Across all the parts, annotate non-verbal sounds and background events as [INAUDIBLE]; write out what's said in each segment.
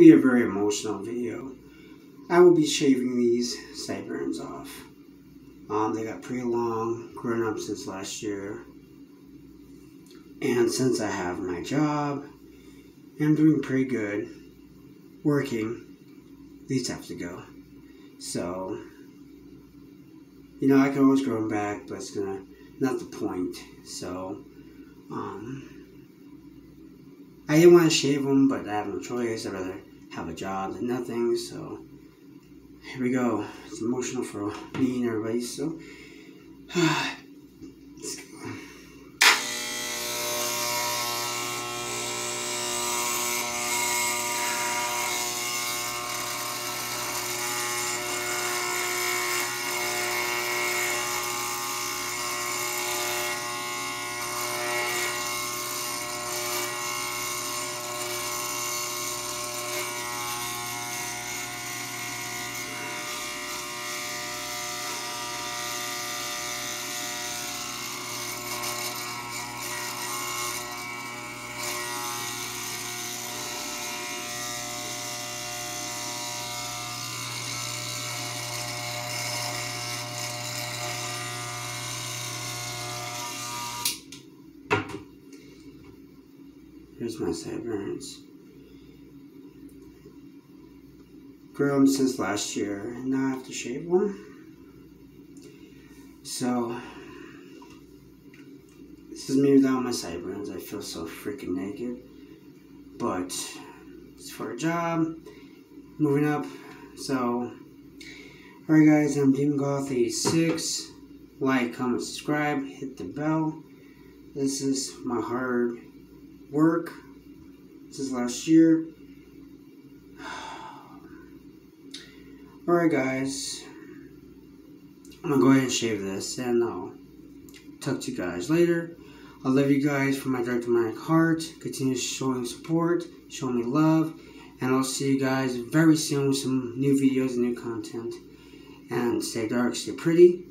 be a very emotional video. I will be shaving these sideburns off. Um, they got pretty long, grown up since last year. And since I have my job, I'm doing pretty good working, these have to go. So, you know, I can always grow them back, but it's gonna, not the point. So, um, I didn't want to shave them, but I have no choice. I'd rather have a job than nothing. So here we go. It's emotional for me and everybody. So [SIGHS] Here's my. Grew them since last year, and now I have to shave one. So, this is me without my sideburns. I feel so freaking naked. But, it's for a job. Moving up. So, alright guys, I'm Demon Goth 86. Like, comment, subscribe, hit the bell. This is my hard work. This is last year. Alright, guys. I'm gonna go ahead and shave this and I'll talk to you guys later. I love you guys from my direct my heart. Continue showing support, showing me love, and I'll see you guys very soon with some new videos and new content. And stay dark, stay pretty.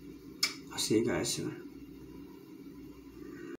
I'll see you guys soon.